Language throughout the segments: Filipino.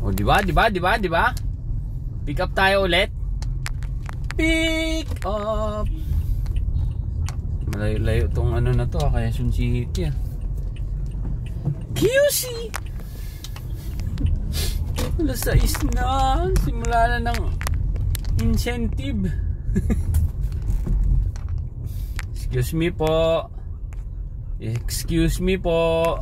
O, di ba? Di ba? Di ba? Di ba? Pick up tayo ulit. Pick up. Malayo-layo tong ano na to, ah, Quezon City ah. QC! Alas 6 na. Simula na ng incentive. Excuse me po. Excuse me po.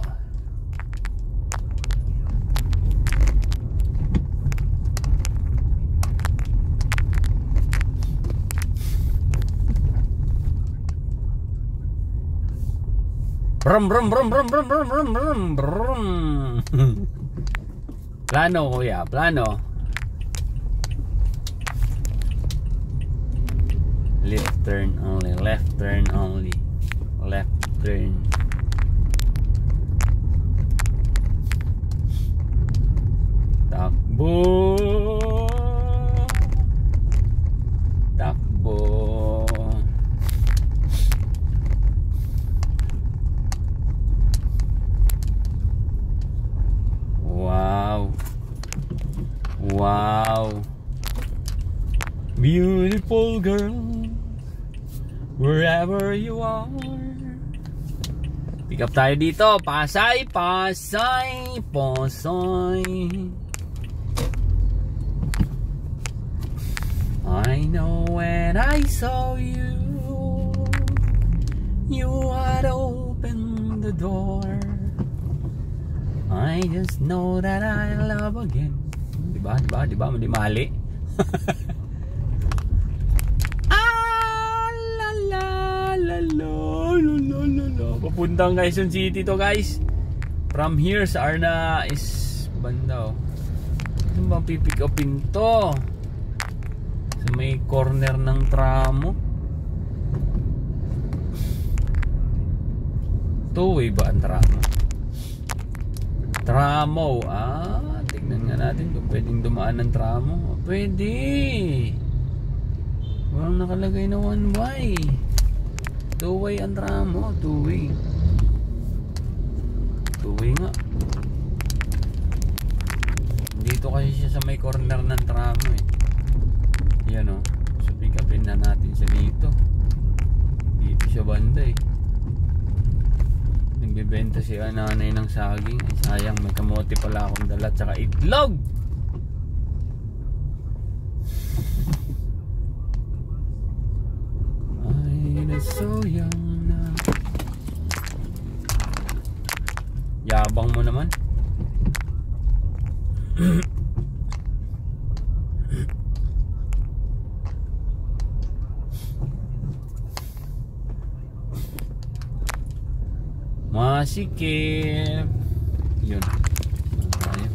Brum brum brum brum brum brum brum brum brum. plano kuya, plano. Left turn only, left turn only. Left turn. Takbo. Wow. Beautiful girl. Wherever you are. Pick up tayo dito. Pasay, Pasay, Pasay. I know when I saw you, you had opened the door. I just know that I love again. Diba? Diba? Diba? 'Di ba? 'Di ba? 'Di ba? Hindi mali. ah, la la la la la la la. Papuntang Quezon City to, guys. From here sa Arna is banda oh. Saan ba pipick upin to? Sa may corner ng tramo. Two-way ba ang tramo? Tramo, ah natin kung pwedeng dumaan ng tramo. Oh, pwede. Walang nakalagay na one way. Two way ang tramo. Two way. Two way nga. Dito kasi siya sa may corner ng tramo eh. Yan o. So pick upin na natin siya dito. Dito siya banda eh. Nagbibenta si nanay ng saging. Ay sayang may kamote pala akong dala tsaka itlog. Na so young na. Yabang mo naman. Masikip. Yun. Ayun.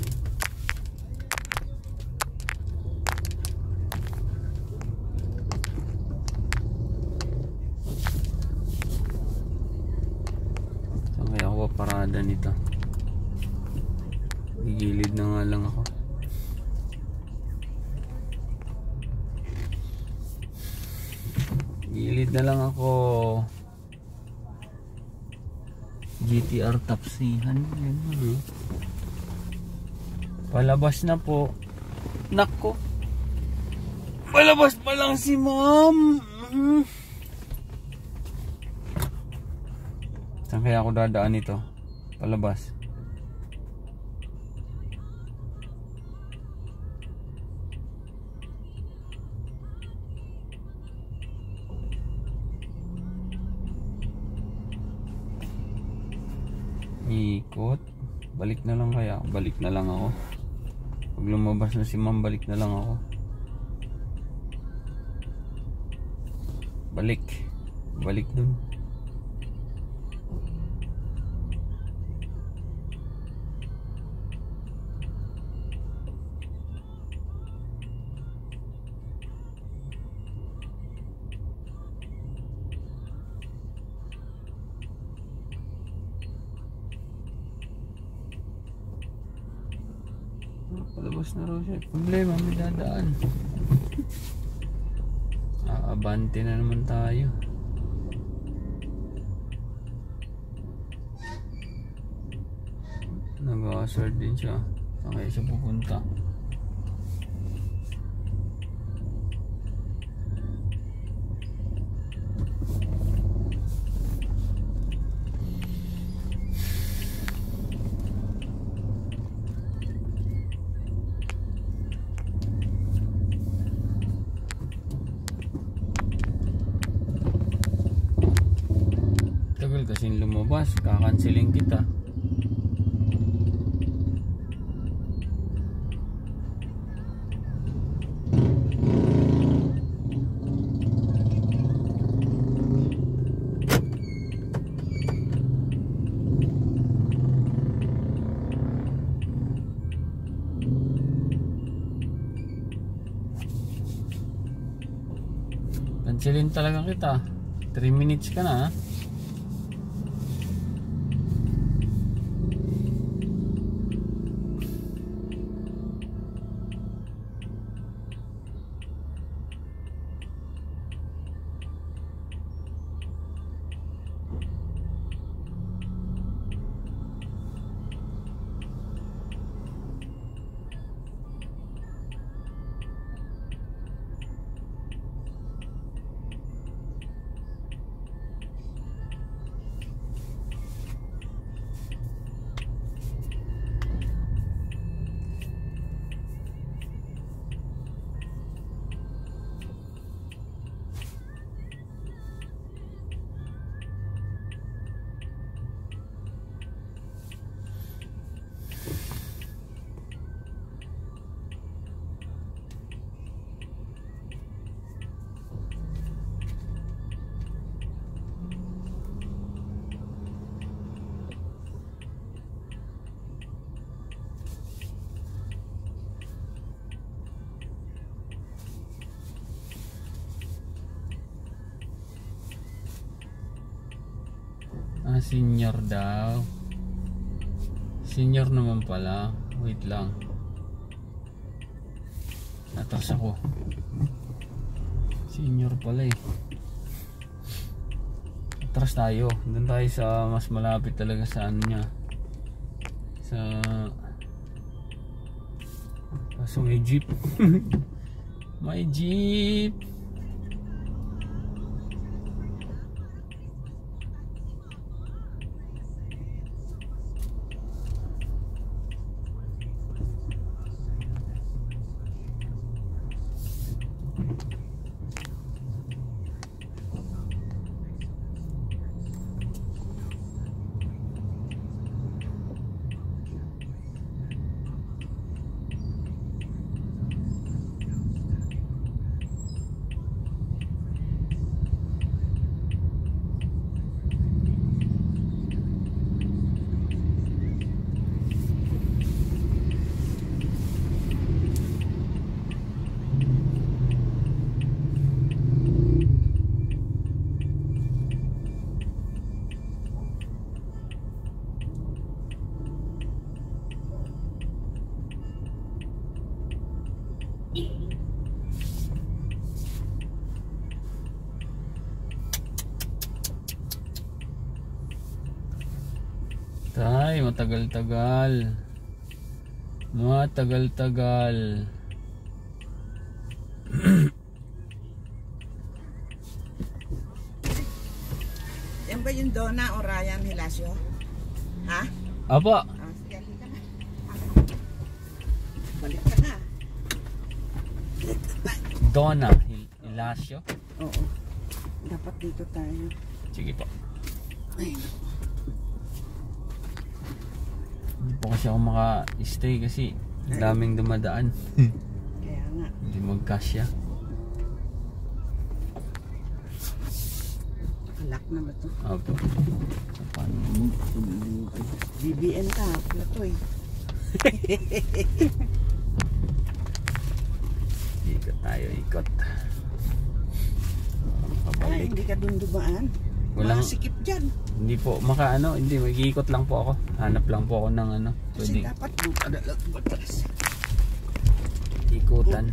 Saan kaya ako parada nito? Gigilid na nga lang ako. Gilid na lang ako. Tapsihan. Yan, ano. Palabas na po. Nako. Palabas pa lang si ma'am. Mhm. Saan kaya ako dadaan ito? Palabas. Ikot. Balik na lang kaya. Balik na lang ako. Pag lumabas na si ma'am, balik na lang ako. Balik. Balik dun. Palabas na raw siya. Problema, may dadaan. Aabante na naman tayo. Nag-hazard din siya. Saan kaya siya pupunta? Tagal kasing lumabas, kakansiling kita. Kansilin talaga kita. 3 minutes ka na ha. Ah, senior daw. Senior naman pala. Wait lang. Atras ako. Senior pala eh. Atras tayo. Doon tayo sa mas malapit talaga sa ano niya. Sa... Kaso may jeep. may jeep. Tay, matagal-tagal. Matagal-tagal. Yan ba yung Donna o Ryan Hilasio? Ha? Apa, Ah, sige, halika na. Balik ka na. Donna Hil Hilasio. Oo. Dapat dito tayo. Sige po. Ay, Hindi po kasi ako maka-stay kasi daming dumadaan. kaya nga. Hindi magkasya. Nakalak na ba ito? Opo. Paano? BBN ka, pala to eh. Ikot tayo, ikot. Ay, hindi ka dun dumaan. Walang, Masikip dyan. hindi po, maka ano, hindi, mag-iikot lang po ako. Hanap lang po ako ng ano, Kasi pwede dapat doon ka dalag batas. ikutan.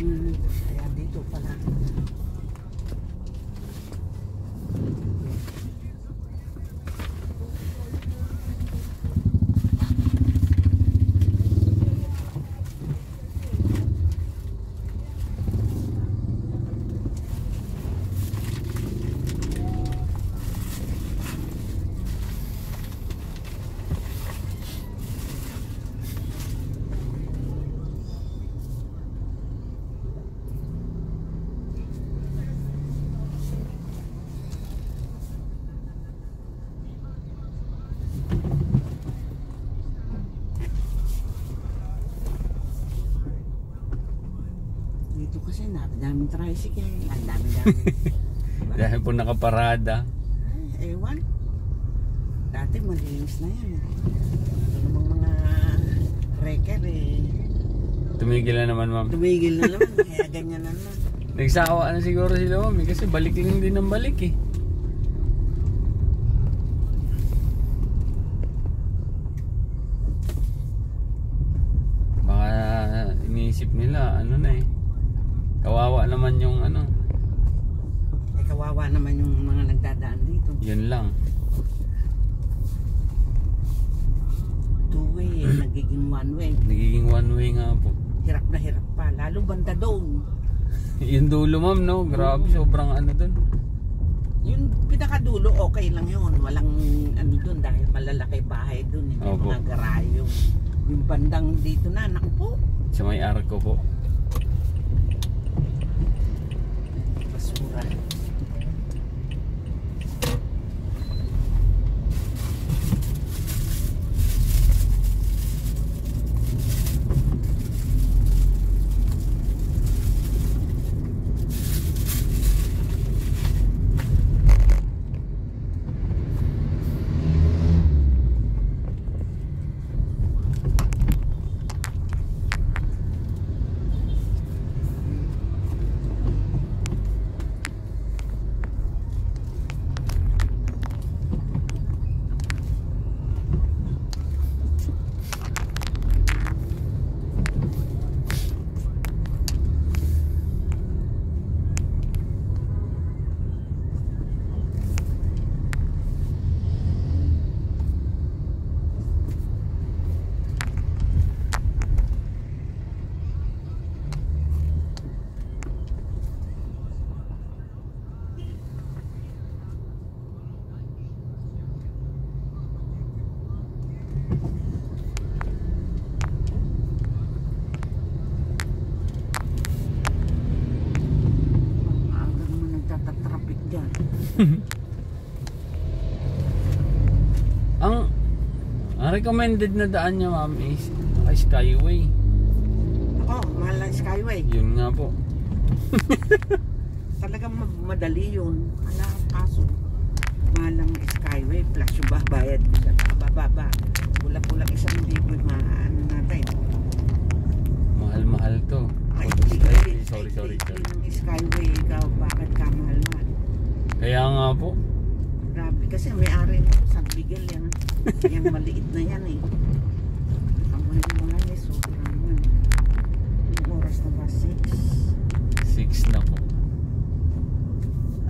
Hmm, kaya dito pala. daming tricycle. Ang dami-dami. Dahil po nakaparada. Ay, ewan. Dati malinis na yan. Ito namang mga wrecker eh. Tumigil na naman ma'am. Tumigil na naman. Kaya ganyan na naman. Nagsawa na siguro sila ma'am kasi balik lang din ng balik eh. Baka iniisip nila ano na eh. Kawawa naman yung ano. Ay, kawawa naman yung mga nagdadaan dito. Yun lang. Two way eh. Nagiging one way. Nagiging one way nga po. Hirap na hirap pa. Lalo banda doon. yung dulo ma'am no. Grabe sobrang ano dun. Yung pinakadulo, okay lang yun. Walang ano dun dahil malalaki bahay dun. Hindi Opo. mga garahe yung, yung bandang dito na. Naku po. Sa may arko po. That's right. Ang recommended na daan niya ma'am is ay Skyway. Ako, mahal ng Skyway. Yun nga po. Talagang ma- madali yun. Ala, kaso, mahal ng Skyway plus yung babayad mo sa bababa. Pula-pula isang libo yung maano natin. Mahal-mahal to. Ay, Ay, sorry, sorry, sorry. Skyway, ikaw, bakit ka mahal-mahal? Kaya nga po. Grabe, kasi may-ari nito, San Miguel yan. Yung maliit na yan eh. Ang mahal-mahal eh, sobrang naman. Yung oras na ba, 6? 6 na po.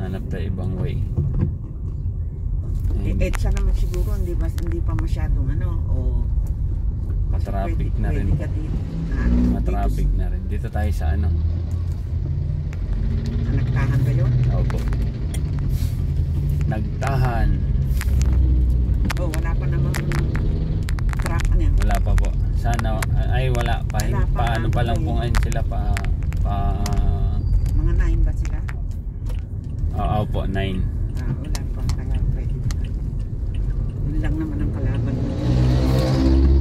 Hanap tayo ibang way. Eh, Ayun. EDSA naman siguro, hindi, ba, hindi pa masyadong ano, o... Matraffic na rin. Ka dito. Ah, Matraffic na rin. Dito tayo sa ano. Nagtahan ba yun? Opo. Nagtahan. Oh, wala pa namang truck ano yan. Wala pa po. Sana, ay wala pa. Wala pa, pa ano pa lang po eh. ngayon sila pa, pa, Mga 9 ba sila? oo po, 9. Ah, wala pa. Lang naman ang kalaban mo.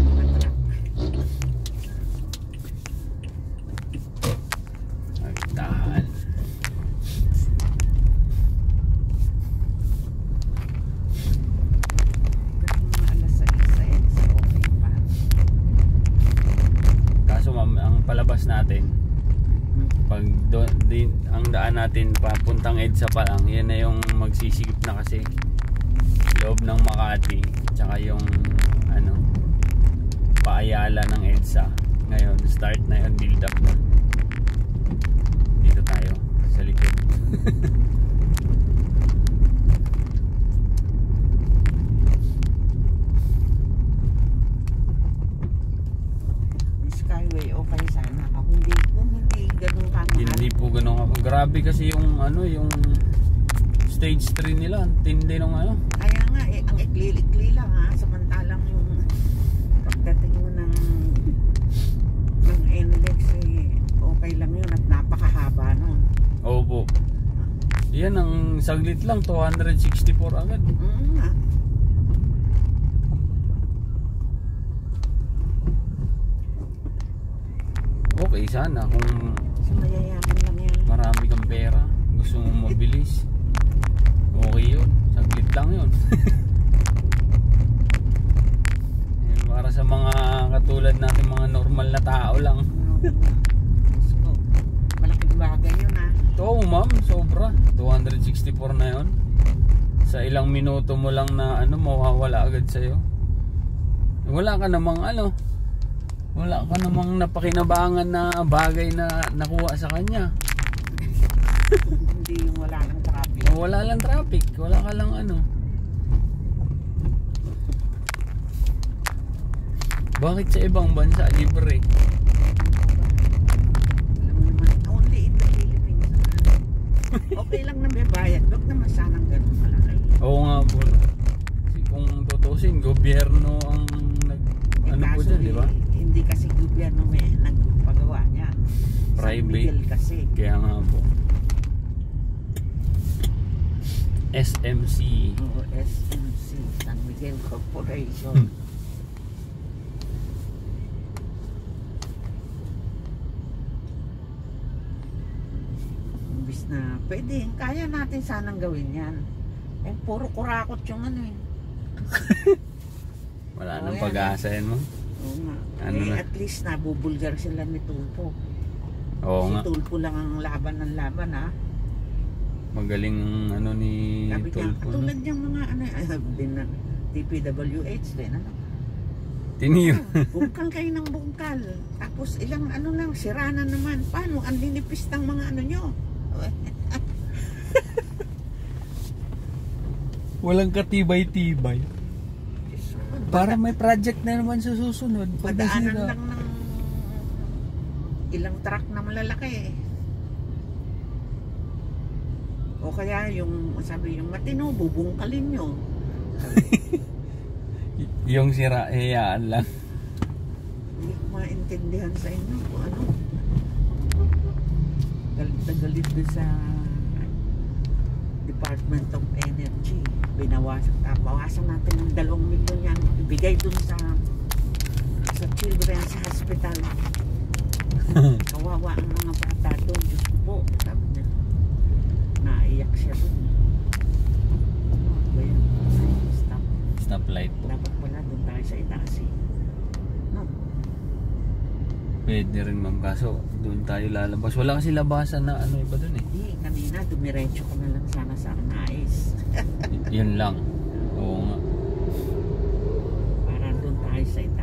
Mga truck. Nagtahan. Pero mga alas 6 sa EDSA, okay pa. Kaso ma'am, ang palabas natin, Hmm. pag do, din, ang daan natin papuntang EDSA pa lang, yan na yung magsisigip na kasi loob ng Makati, tsaka yung ano, paayala ng EDSA. Ngayon, start na yun, build up na. Dito tayo, sa likod. Yung Skyway, okay sana. Kung hindi, kung hindi ganun kamahal. Hindi po ganun ako. Grabe kasi yung ano, yung stage 3 nila, tindi nung ano. Kaya nga, eh, ang ikli-ikli lang ha. Samantalang yung pagdating mo ng ng NLEX eh, okay lang yun at napakahaba nun. Opo. Yan ang saglit lang, 264 agad. Mm, nga. Okay sana kung Kasi mayayaman lang yan. marami kang pera, gusto mo mabilis, okay yun. Saglit lang yun. Para sa mga katulad natin, mga normal na tao lang. Ko, malaking bagay yun ah. Oo ma'am, sobra. 264 na yun. Sa ilang minuto mo lang na ano, mawawala agad sa'yo. Wala ka namang ano, wala ka namang napakinabangan na bagay na nakuha sa kanya. Hindi yung wala ng traffic. Wala lang traffic, wala ka lang ano. Bakit sa ibang bansa libre? Only in the Philippines. Okay lang na may bayad. Huwag naman sanang ganun malaki. Oo nga po. Kasi kung tutusin, gobyerno ang nag, Eh, ano po dyan, di ba? Hindi kasi gobyerno may nagpagawa niya. Private. Kasi. Kaya nga po. SMC. Oo, SMC, San Miguel Corporation. Hmm. Imbis na pwede, kaya natin sanang gawin yan. Eh, puro kurakot yung ano eh. Wala Oo, nang pag-asa yan mo. Oo nga. Ano eh, na? at least nabubulgar sila ni Tulpo. Oo si nga. Tulpo lang ang laban ng laban ha. Magaling ano ni Sabi niya, Tulfo. no? katulad yung mga ano, ay, din na TPWH din, ano? Tinir. Bungkal kayo ng bungkal. Tapos ilang ano lang, sira na naman. Paano? Ang linipis ng mga ano nyo. Walang katibay-tibay. Para may project na naman sa susunod. Pag Padaanan nasira. lang ng ilang truck na malalaki eh. O kaya yung, sabi yung matino, bubungkalin nyo. Yung sira, hayaan lang. Hindi ko maintindihan sa inyo kung ano. Galit na galit din sa Department of Energy. Binawasan, ah, bawasan natin ng dalawang milyon yan. Ibigay dun sa sa Children's Hospital. Kawawa ang mga bata doon. Diyos ko po. Sabi. Naiyak siya. Ano ba yan? Ay, Stop. Stoplight po. Dapat pala doon tayo sa itaas eh. No? Pwede rin ma'am. Kaso doon tayo lalabas. Wala kasi labasan na ano iba doon eh. Hindi, kanina dumiretso ko na lang sana sa nais. Y- yun lang. Oo nga. Para doon tayo sa itaas.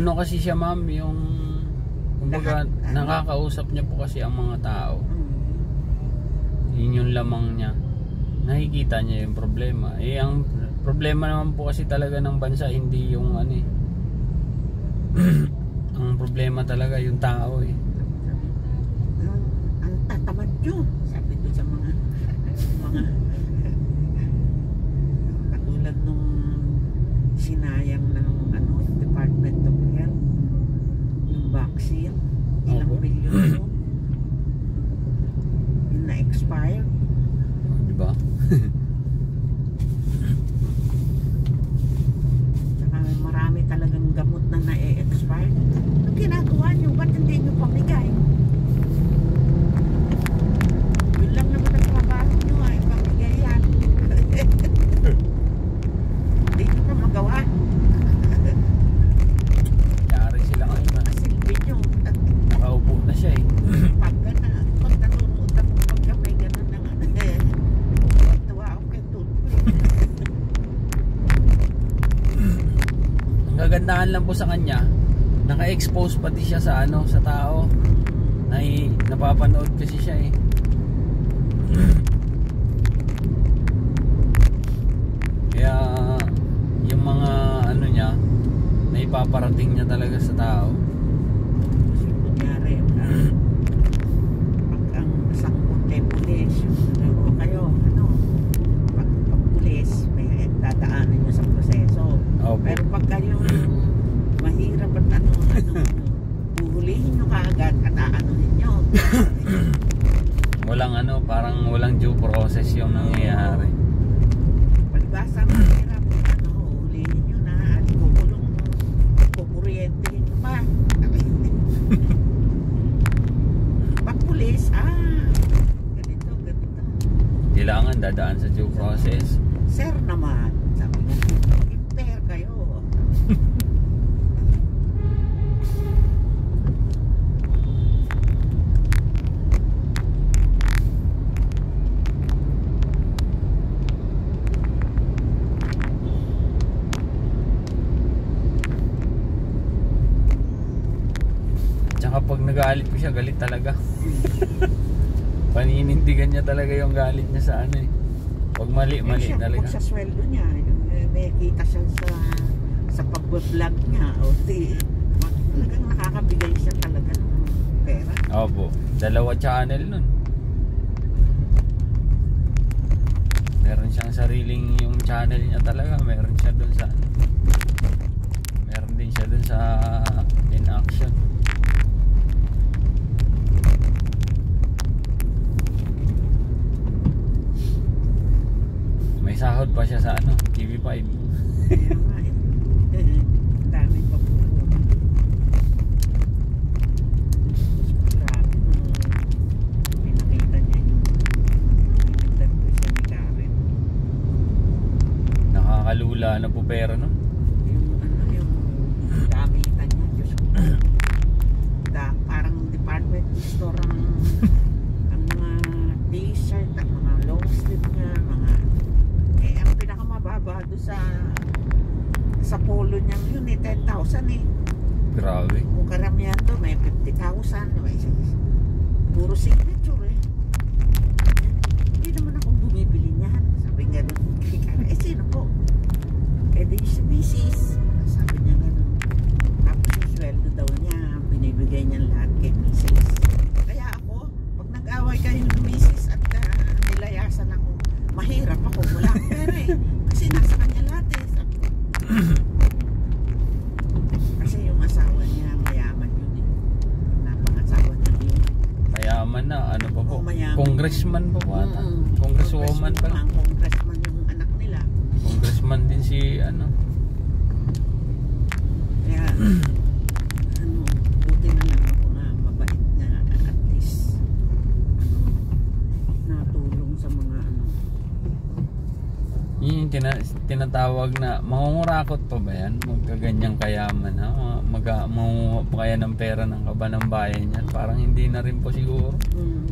Ano kasi siya ma'am, yung kumbaga Lahat, ano? nakakausap niya po kasi ang mga tao. Mm. Yun yung lamang niya. Nakikita niya yung problema. Eh ang problema naman po kasi talaga ng bansa hindi yung ano eh. ang problema talaga yung tao eh. Ang, ang tatamad nyo. Sabi ko sa mga mga katulad nung sinayang ng ano, Department of Health yung vaccine ilang Opo. milyon yun yung na-expire Di ba? saka marami talagang gamot na na-expire ang ginagawa nyo, ba't hindi nyo pamigay? yun lang naman ang trabaho nyo ay pamigay yan hindi nyo pa magawa Yari sila ngayon na. silbi nyo at Nakaupo na siya eh. pagka na pag nanonood ako pagka may ganun na nga eh tuwa ako kay Tutpoy Ang gagandahan lang po sa kanya, naka-expose pati siya sa ano, sa tao. Nai, napapanood kasi siya eh. Kaya yung mga ano niya, naipaparating niya talaga sa tao. Kasi kunyari, ah, pag ang sangkot kay pulis, yung ano, o kayo, ano, pag, pag pulis, may dadaanan nyo sa proseso. Opo. Pero pag kayo mahirap at ano, ano, buhulihin nyo kaagad at aanuhin nyo. Walang ano, parang walang due process yung nangyayari. Palibasa mahirap, ano, uhulihin nyo na at kukulong mo, kukuryentehin nyo pa. pag pulis, ah, ganito, ganito. Kailangan dadaan sa due process. Sir naman, sabi niya, mag-impair kayo. Tsaka pag nagalit ko siya, galit talaga. Paninindigan niya talaga yung galit niya sa ano eh. Pag mali, mali eh, siya, talaga. Kung sa sweldo niya, eh, may kita siya sa sa pag-vlog niya, o di, talagang nakakabigay siya talaga ng pera. Opo. Dalawa channel nun. Meron siyang sariling yung channel niya talaga. Meron siya dun sa. Meron din siya dun sa in action. May sahod pa siya sa ano, TV5. Kaya nga eh, eh, ang dami pa po. Grabe nung pinakita niya yung in-interview siya ni Karen. Nakakalula na po pera nun. Yung ano yung gamitan niya, Diyos ko. Da, parang department store ang ang mga t-shirt, ang mga long sleeve niya, mga eh ang pinakamababa doon sa sa polo niya yun eh, 10,000 eh. Grabe. Kung karamihan doon, may 50,000, may puro signature eh. Hindi naman ako bumibili niyan. Sabi nga Karen, eh sino po? Eh di si Mrs. Sabi niya gano'n. Tapos yung sweldo daw niya, binibigay niya lahat kay Mrs. Kaya ako, pag nag-away kayo ng Mrs. at uh, nilayasan ako, mahirap ako, wala akong pera eh. Kasi nasa kanya lahat eh. Sabi ko. Kasi yung asawa niya, mayaman yun eh. Napangasawa niya yun. Mayaman na. Ano pa po? Oo, mayaman. Congressman pa po ata. Mm-mm. Congresswoman pa lang. Congressman yung anak nila. Congressman din si ano. Kaya, ano, buti na lang ako na mabait na at least, ano, natulong sa mga ano. Yun yung tina- tinatawag na mangungurakot pa ba yan? Magkaganyang kayaman ha? Mag mangunguha pa kaya ng pera ng kabanang bayan yan? Parang hindi na rin po siguro. Mm,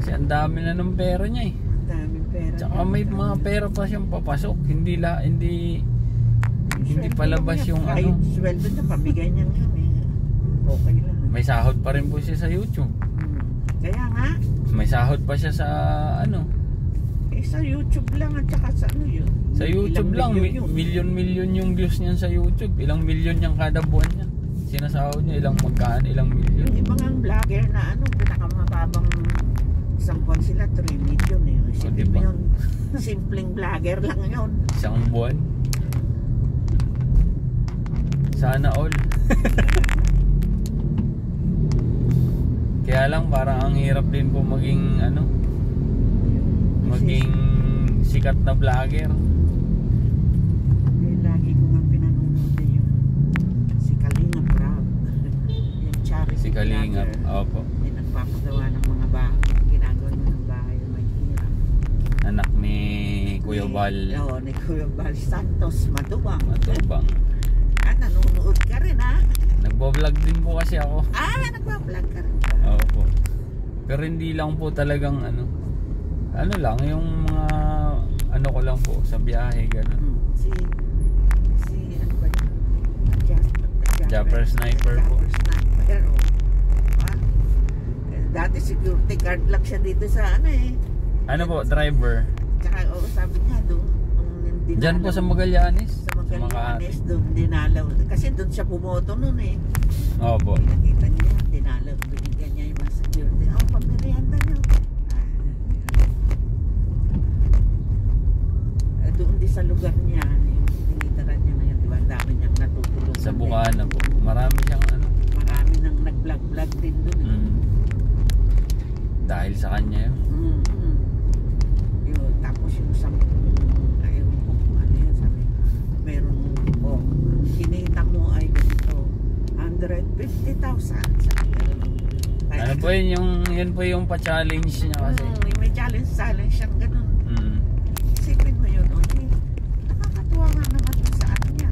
Kasi ang dami na ng pera niya eh. ang pera. Tsaka may mga pera pa siyang papasok. Hindi la, hindi Hindi palabas yung Kahit ano. sweldo niya, pamigay niya ngayon eh. Okay lang. May sahod pa rin po siya sa YouTube. Hmm. Kaya nga, May sahod pa siya sa ano. Sa YouTube lang at saka sa ano yun. Sa YouTube Ilang lang, milyon mi- yun. milyon-milyon yung views niyan sa YouTube. Ilang milyon niyang kada buwan niya. Sinasahod niya ilang magkaan, ilang milyon. Yung ibang ang vlogger na ano, pinakamababang isang buwan sila, 3 million eh. Isipin diba? mo yun, simpleng vlogger lang yun. Isang buwan. Sana all. Kaya lang parang ang hirap din po maging ano, maging sikat na vlogger. Eh, lagi ko nga pinanonood eh yung si Kalinga Prab. yung charity Si vlogger. Opo. Yung nagpapagawa ng mga bahay. Ginagawa niya ng bahay na may hirap. Anak ni Kuya Val. Oo, ni Kuya Val Santos Matubang. Matubang. Ah, nanonood ka rin ha? Nagbo-vlog din po kasi ako. Ah, nagpa-vlog ka rin. Opo. Pero hindi lang po talagang ano. Ano lang, yung mga ano ko lang po sa biyahe ganun. Hmm. Si, si, ano ba yun? Jasper, Japper Sniper po. Japper Sniper, oh. Ah, eh, dati security guard lang siya dito sa ano eh. Ano po, driver? Tsaka, oh, sabi niya doon, dinalaw- Diyan po sa Magallanes. sa Magallanes, doon dinalaw. Kasi doon siya pumoto noon eh. Opo. Nakita niya, dinalaw, binigyan niya yung mga security. Oh, pamerienda niyo. Ah, doon din sa lugar niya, yung tinitaran niya ngayon, di ba? Ang dami niyang natutulungan. Sa. Bukana po. Marami siyang ano. Marami nang nag-vlog-vlog din doon. eh. Mm. Dahil sa kanya yun. Mm, mm. Yun, tapos yung sa ayaw ko kung ano yun, sabi, meron, oh, kinita mo ay ganito, 150,000. Sabi, ganun. Kaya- Ano po yun yung, yun po yung pa-challenge niya kasi. Mm, may challenge challenge siyang ganun. Mm. Isipin mo yun, oh, di, nakakatuwa nga naman dun sa ano niya.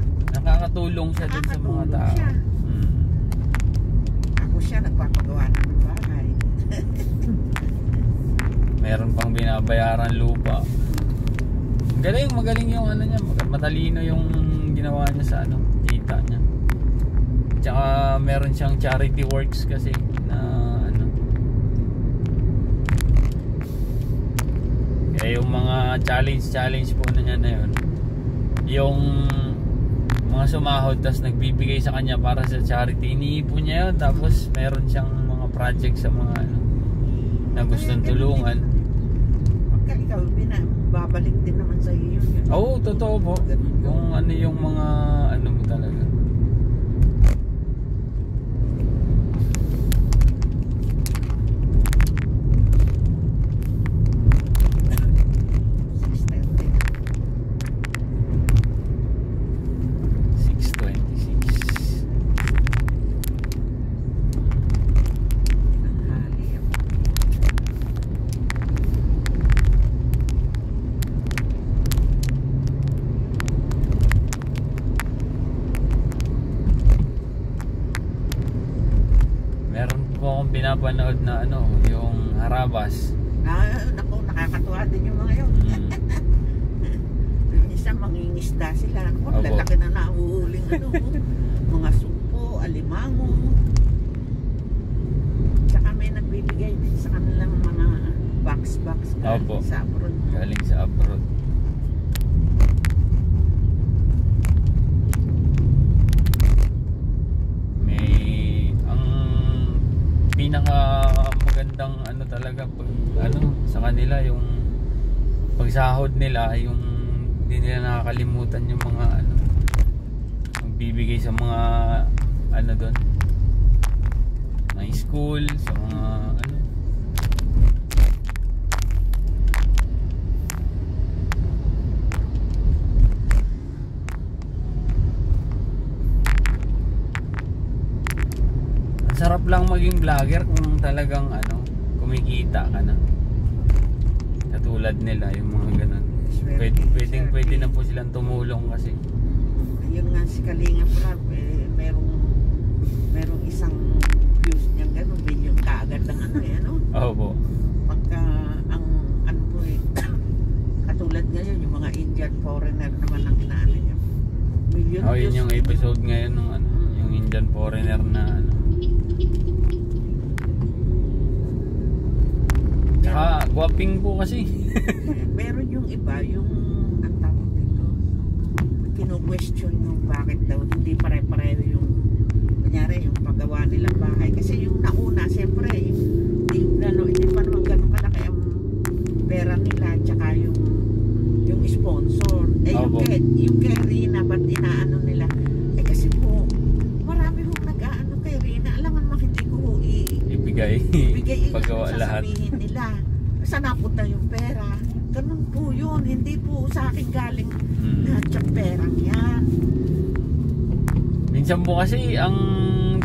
Nakakatulong siya dun sa mga tao. siya. Mm. Ako siya nagpapagawa na ng bahay. Meron pang binabayaran lupa. Galing, magaling yung ano niya. Matalino yung ginawa niya sa ano, kita niya. Tsaka meron siyang charity works kasi na ano. Kaya yung mga challenge-challenge po na niya na yun. Yung mga sumahod tapos nagbibigay sa kanya para sa charity. Iniipon niya yun tapos meron siyang mga project sa mga ano na gustong tulungan. Pagka ikaw, babalik din naman sa iyo yun. Oo, totoo po. Kung ano yung mga ano mo talaga. Six twenty six. Meron po akong pinapanood na ano, yung Harabas. Ah, naku, nakakatuwa din yung mga yun. Mm. Minsan mangingisda sila. Naku, Opo. lalaki na nahuhuling ano. mga sumpo, alimango. Tsaka may nagbibigay din sa kanilang mga box-box Opo. sa abroad. Galing sa abroad. May ang pinaka magandang ano talaga pag ano sa kanila yung pagsahod nila yung hindi nila nakakalimutan yung mga ano magbibigay sa mga ano doon mga school sa mga ano Ang sarap lang maging vlogger kung talagang ano, kumikita ka na. Katulad nila, yung mga ganun. Pwede, pwedeng, pwede na po silang tumulong kasi. Yung nga si Kalinga Prab, eh, merong, merong isang views niyang gano'n, billion kaagad ng ano eh, ano? Opo. Pagka ang, ano po eh, katulad ngayon, yung mga Indian foreigner naman ang inaano niya. Million Oh, yun yung episode ngayon ng ano, yung Indian foreigner na ano. Tsaka, guwaping po kasi. Meron yung iba, yung ang tawag dito, kino-question yung bakit daw hindi pare-pareho yung kunyari yung paggawa nilang bahay. Kasi yung nauna, siyempre, hindi, ano, hindi pa naman ganun kalaki ang pera nila, tsaka yung yung sponsor. Eh, yung, Opo. kay, yung kay Rina, ba't inaano nila? Eh, kasi po, marami hong nag-aano kay Rina. Alangan mo, hindi ko i- Ibigay. Saan napunta yung pera? Ganun po yun. Hindi po sa akin galing Hmm. lahat yung perang yan. Minsan po kasi, ang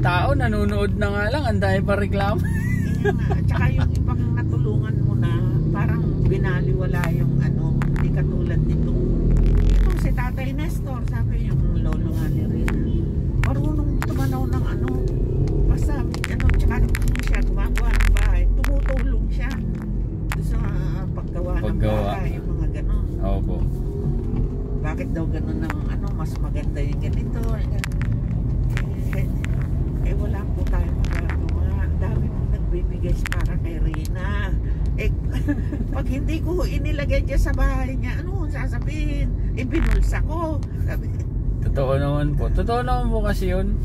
tao nanonood na nga lang, ang dahil pa reklamo. Kaya nga. Tsaka yung ibang natulungan mo na, parang binaliwala yung ano, hindi katulad nito. Ito si Tatay Nestor, sabi yung lolo nga ni Rina. Marunong tumanaw ng ano, basta ano, tsaka ano siya, gumagawa ng bahay. Tumutulong siya doon sa paggawa, bahay, yung mga ganon. Opo. bakit daw ganun ng ano, mas maganda yung ganito. Eh, eh wala po tayo magagawa. Ang dami pong nagbibigay para kay Rina. Eh, pag hindi ko inilagay dyan sa bahay niya, ano sasabihin? Eh, binulsa ko. Sabi, Totoo naman po. Totoo naman po kasi yun.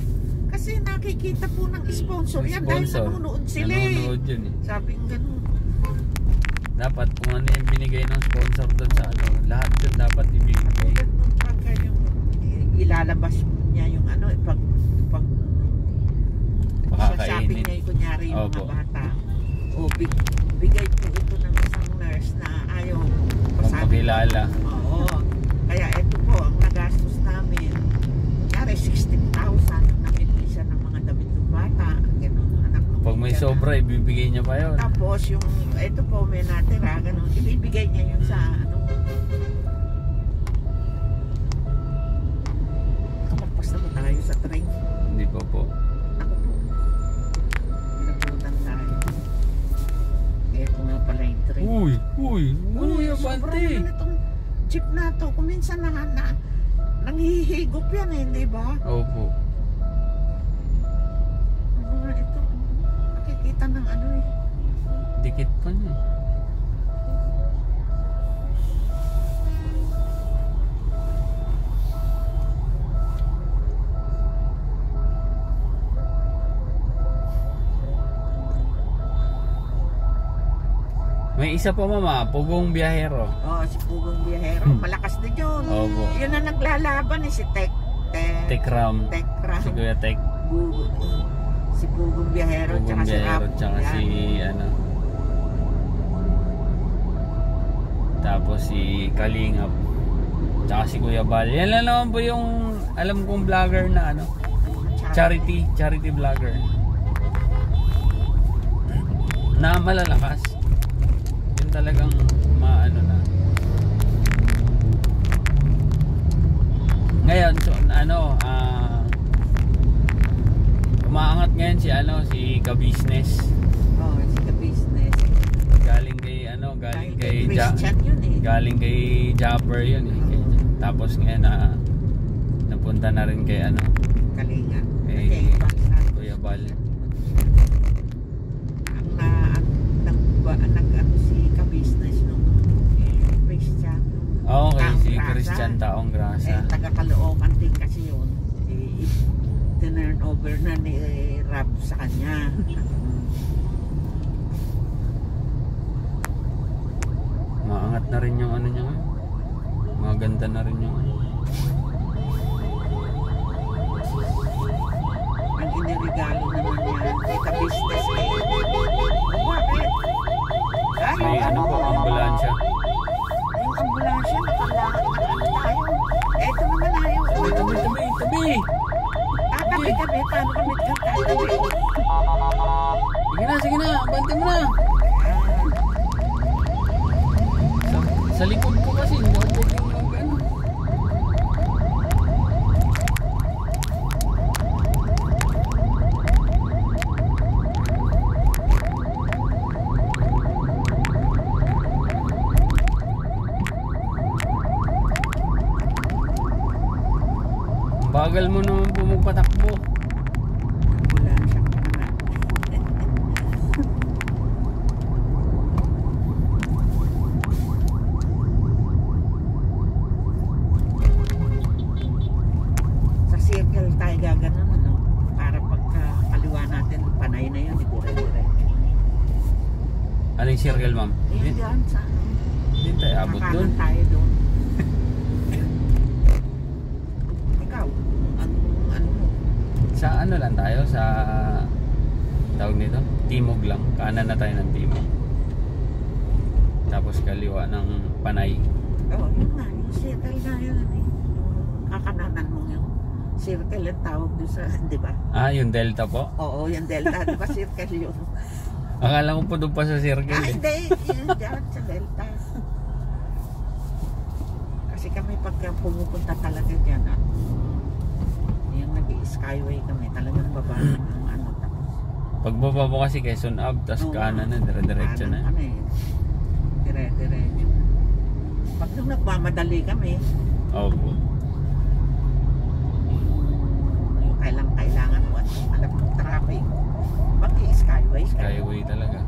kasi nakikita po ng sponsor yan dahil Sponsor. nanonood sila eh. Nanonood yun eh. Sabi ng ganun. Dapat kung ano yung binigay ng sponsor doon sa ano, lahat yun dapat. Ganun pagka yung ilalabas niya yung ano, pag, pag sa shopping niya yung kunyari yung Opo. mga bata. O big, bigay po ito ng isang nurse na ayaw Magpakilala. Oo. Kaya ito po ang nagastos namin. Kunyari 60,000 namili siya ng mga damit ng bata. Ganun, anak ng Pag may sobra, ibibigay niya pa yun. Tapos yung, ito po may natira, ganun, ibibigay niya yung sa ano. Kapagpas na ba tayo sa train? Hindi pa po. Ako po. Pinapuntan tayo. Ito nga pala yung train. Uy! Uy! Uy! sobrang Abante! ano itong jeep na to. Kung minsan na, na nanghihigop yan eh, di ba? Opo. Ano nga ito? Nakikita ng ano eh. Dikit pa niya. eh. May isa pa mama, Pugong Biyahero. Oh, si Pugong Biyahero. Hmm. Malakas din yun. Opo. Yun na naglalaban eh, si Tek. Tek. Tekram. Tekra. Si Kuya Tek. Si Pugong Biyahero, Pugong tsaka si Rap. Biyahero, tsaka Yan. si ano. Tapos si Kalingap. Tsaka si Kuya Bal. Yan lang naman po yung alam kong vlogger na ano. Charity. Charity vlogger. Na malalakas. Yun talagang maano na. Ngayon, so, ano, ah, umaangat ngayon si ano, si Ka-Business. Oh, si The Business. Galing kay ano, galing kay Ja Christian. Galing kay Japper yun eh. Kay- Tapos ngayon na napunta na rin kay ano, Kalinga. kay Okay. Kuya Bal. Ang na, ang nag, ba- nag, ano, si ka-business nung Christian. Oo, okay, Taong si Grasa. Christian Taong Eh, Grasa. taga-Caloocan din kasi yun. Eh, tinurn over na ni Rab sa kanya. Maangat na rin yung ano niya. ngayon. Maganda na rin yung ano. ang inirigalo naman yan. Eh, ka-business eh. Bakit? Ay, May ano po, ambulansya. Yung ambulansya, nakalahat na ano tayo. Eto naman tayo. Tabi, tabi, tabi, tabi! Tatabi kami, paano kami tatabi? Sige na, sige na, abante mo na! Sa, likod ko kasi, hindi ako pwedeng mag ano. Bagal mo naman po magpatakbo. Wala siya naman. Sa circle tayo gaganon ano para pagka kaliwa natin panay na yun dire-diretso. Aling circle ma'am? Hindi dyan sa hindi tayo abot dun. tayo doon. Ikaw, ano, ano mo? Sa ano lang tayo? Sa tawag nito? Timog lang. Kanan na tayo ng timog. Tapos kaliwa ng panay. Oo, yun nga, yung circle na yun. eh. Yung kakananan mo yung circle ang tawag doon sa, di ba? Ah, yung delta po. Oo, yung delta, di ba circle yun? Akala ko po doon pa sa circle Ah, eh. hindi, yun dyan sa delta. Kasi kami pagka pumupunta talaga dyan, at yung nag-skyway kami, talagang baba ng ano. tapos Pagbaba mo kasi Quezon Ave, tapos Oo. kanan na, dire-diretso na. kanan kami. Dire-diretso. Pag nung nagmamadali kami, Opo. yung kailang kailangan mo at alam mo traffic, mag-skyway ka. Skyway talaga.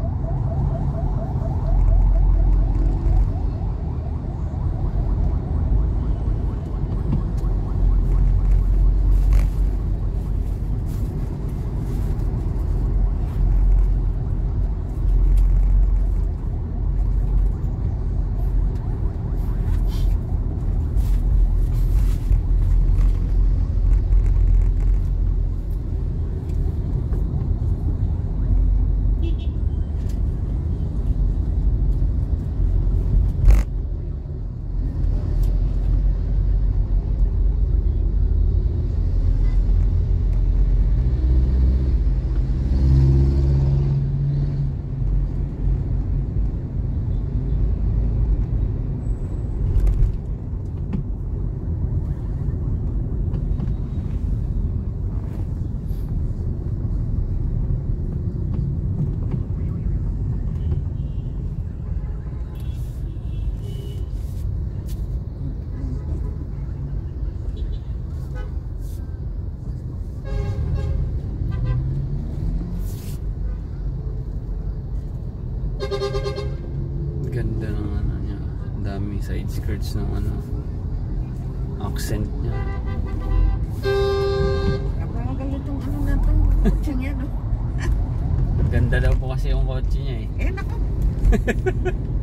Ganda ng ano niya. Ang daming side skirts ng ano. Accent niya. Ano? Ganda daw po kasi yung kotse niya eh. Eh, nako.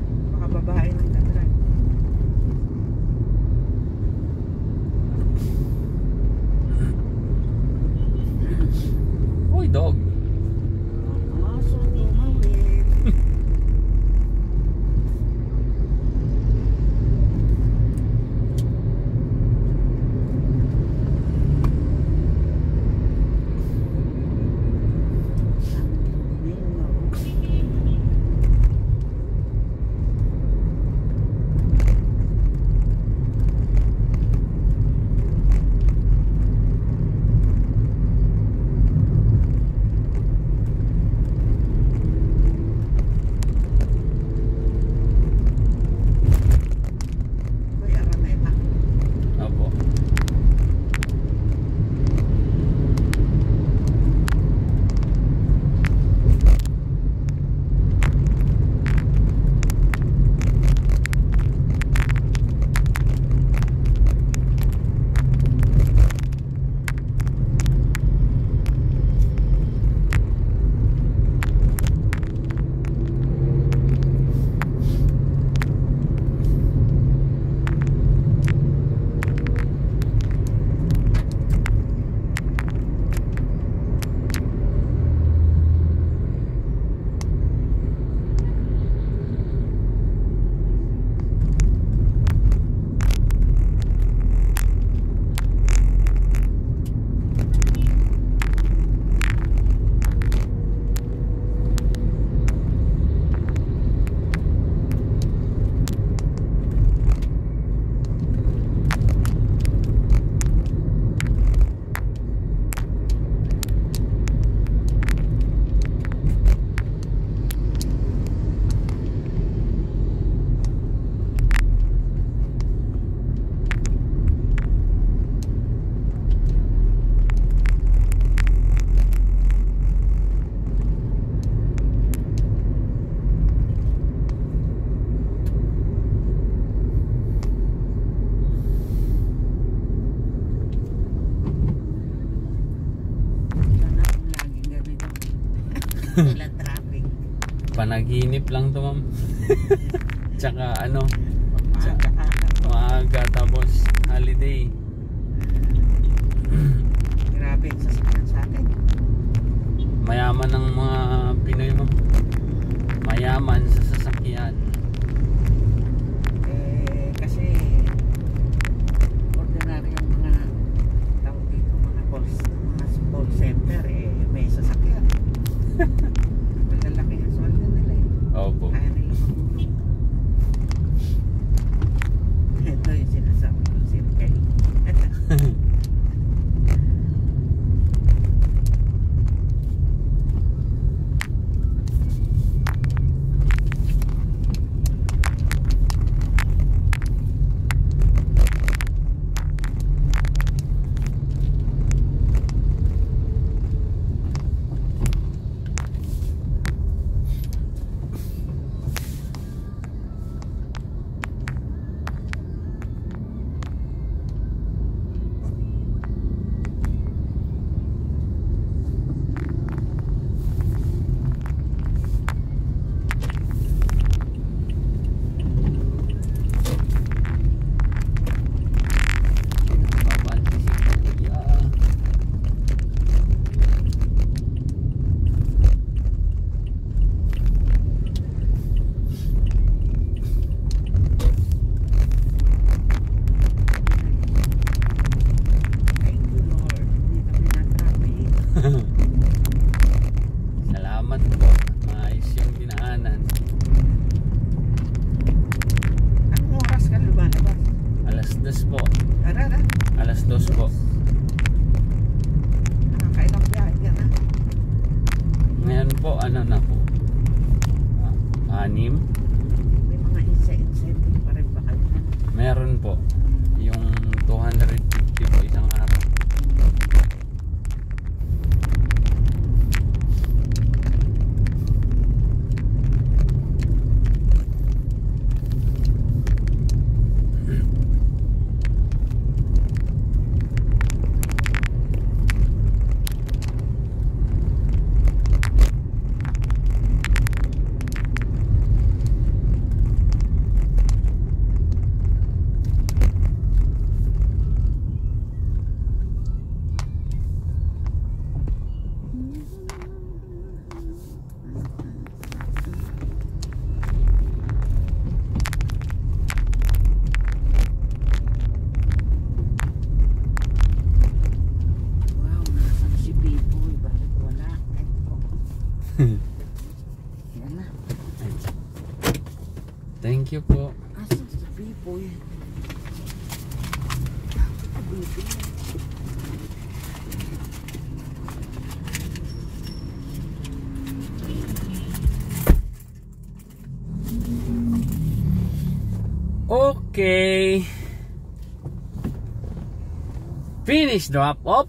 Wala traffic. Panaginip lang to ma'am. Tsaka ano. Tsaka, ano? maaga tapos holiday. Grabe sa sa atin. Mayaman ng mga Pinoy ma'am. Mayaman sa Sharon po. is drop. Off